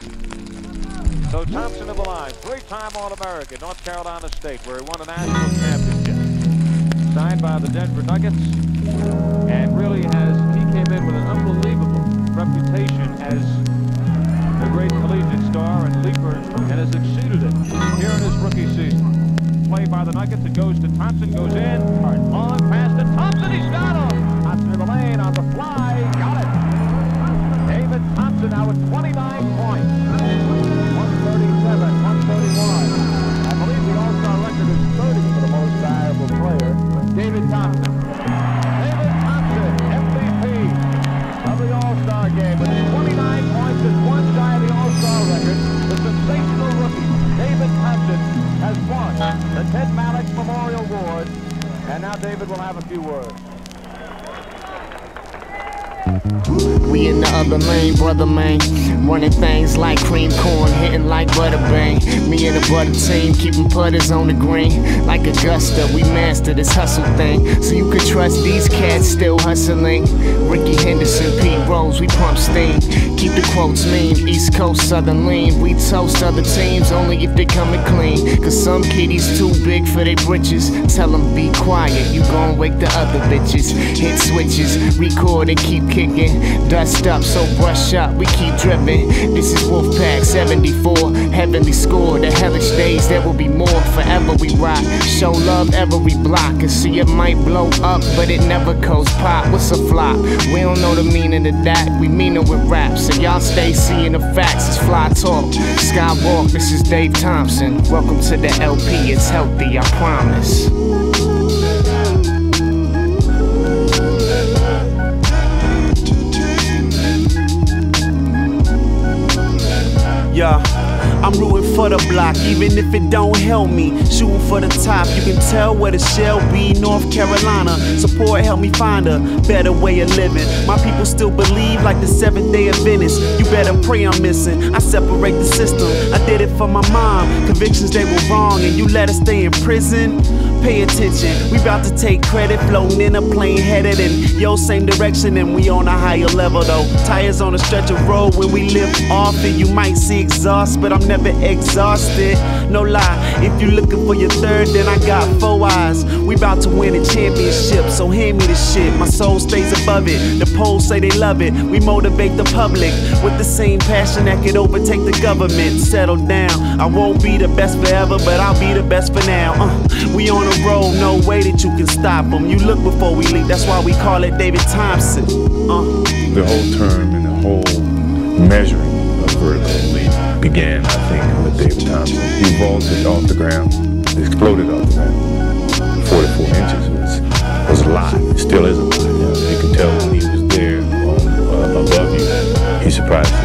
So Thompson of the line, three-time All-American, North Carolina State, where he won a national championship. Signed by the Denver Nuggets, and really has he came in with an unbelievable reputation as a great collegiate star and leaper, and has exceeded it here in his rookie season. Play by the Nuggets, it goes to Thompson, goes in, long pass to Thompson, he's got him! Thompson in the lane on the fly, got it! David Thompson now with 29 All-Star game with 29 points and one shy of the All-Star record. The sensational rookie, David Thompson, has won the Ted Malik Memorial Award. And now David will have a few words. We in the other lane, brother man. Running things like cream corn, hitting like butter bang. Me and the butter team, keeping putters on the green. Like Augusta, we master this hustle thing. So you can trust these cats still hustling. Ricky We pump steam. Keep the quotes mean, East Coast, Southern lean. We toast other teams only if they coming clean. Cause some kiddies too big for their britches. Tell them be quiet, you gon' wake the other bitches. Hit switches, record and keep kicking. Dust up, so brush up, we keep dripping. This is Wolfpack 74, heavenly score. The hellish days, there will be more. Forever we rock, show love every block. And see it might blow up, but it never goes pop. What's a flop? We don't know the meaning of that, we mean it with rap. So y'all stay seeing the facts, it's fly talk. Skywalk, this is Dave Thompson. Welcome to the LP, it's healthy, I promise. I'm rooting for the block, even if it don't help me. Shooting for the top, you can tell where the shell be. North Carolina, support help me find a better way of living. My people still believe like the seventh day Adventist. You better pray I'm missing. I separate the system. I did it for my mom. Convictions they were wrong, and you let us stay in prison. Pay attention, we about to take credit, floating in a plane headed in yo same direction, and we on a higher level though. Tires on a stretch of road when we lift off it, you might see exhaust, but I'm never exhausted. No lie, if you looking for your third, then I got four eyes. We about to win a championship, so hand me the shit. My soul stays above it. The polls say they love it. We motivate the public with the same passion that could overtake the government. Settle down. I won't be the best forever, but I'll be the best for now. Uh, we on a roll, no way that you can stop them. You look before we leap, that's why we call it David Thompson. Uh. The whole term and the whole measuring of vertical leap began, I think, with David Thompson. He vaulted off the ground, exploded off the ground. 44 inches was, was a lot. It still is a lot. You, know, you can tell when he was there uh, above you, he surprised you.